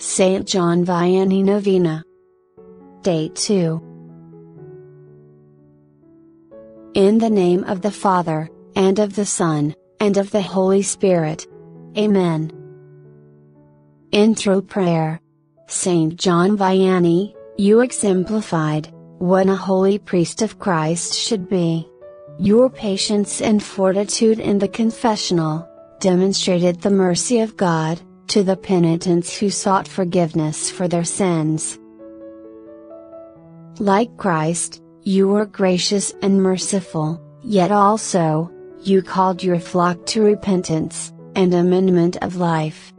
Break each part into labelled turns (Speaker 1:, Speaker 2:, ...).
Speaker 1: St. John Vianney Novena. Day 2. In the name of the Father, and of the Son, and of the Holy Spirit. Amen. Intro Prayer. St. John Vianney, you exemplified, what a holy priest of Christ should be. Your patience and fortitude in the confessional, demonstrated the mercy of God, to the penitents who sought forgiveness for their sins. Like Christ, you were gracious and merciful, yet also, you called your flock to repentance, and amendment of life.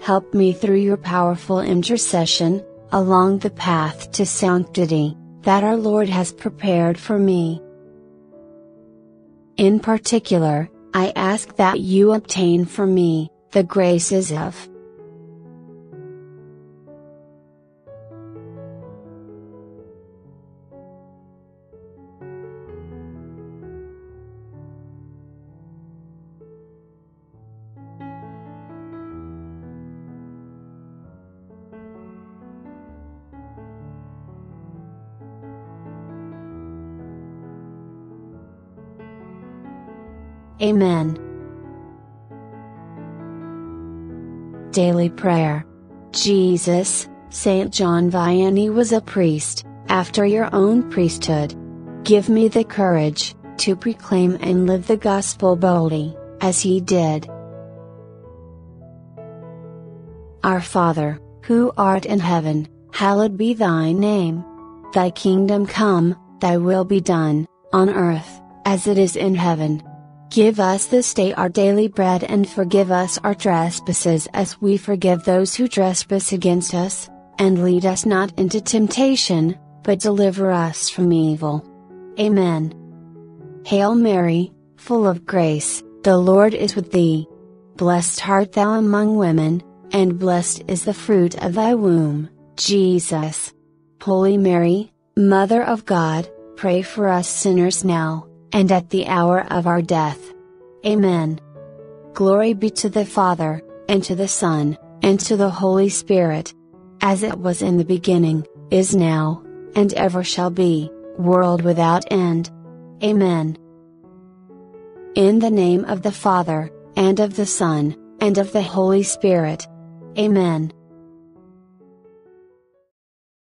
Speaker 1: Help me through your powerful intercession, along the path to sanctity, that our Lord has prepared for me. In particular, I ask that you obtain for me, the graces of Amen. Daily Prayer Jesus, St. John Vianney was a priest, after your own priesthood. Give me the courage, to proclaim and live the gospel boldly, as he did. Our Father, who art in heaven, hallowed be thy name. Thy kingdom come, thy will be done, on earth, as it is in heaven. Give us this day our daily bread and forgive us our trespasses as we forgive those who trespass against us, and lead us not into temptation, but deliver us from evil. Amen. Hail Mary, full of grace, the Lord is with thee. Blessed art thou among women, and blessed is the fruit of thy womb, Jesus. Holy Mary, Mother of God, pray for us sinners now and at the hour of our death. Amen. Glory be to the Father, and to the Son, and to the Holy Spirit. As it was in the beginning, is now, and ever shall be, world without end. Amen. In the name of the Father, and of the Son, and of the Holy Spirit. Amen.